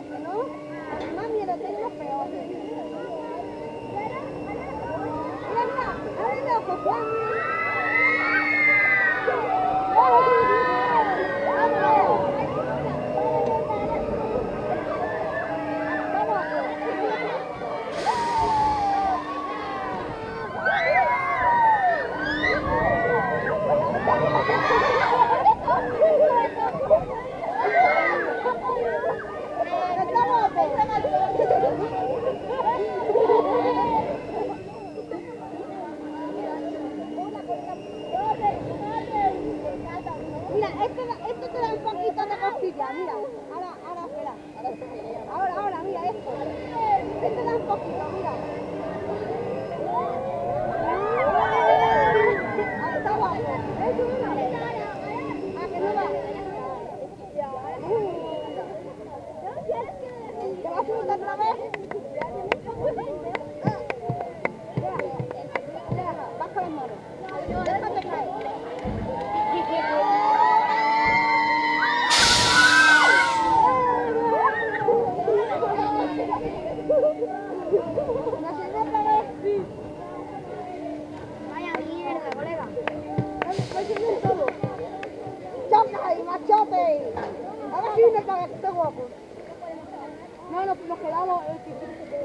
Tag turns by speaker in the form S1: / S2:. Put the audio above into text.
S1: no, además mira, tengo peor. Mira, mira, abre los ojos, Juan. Mira, esto, te da un poquito de cosilla, mira. Ahora, ahora, espera. Ahora, ahora, mira esto. Esto da un poquito, mira. Ah. ¿Te vas a subir otra vez? Machote! A ver si me caga, que está guapo. No, no, nos quedamos, el que se queda.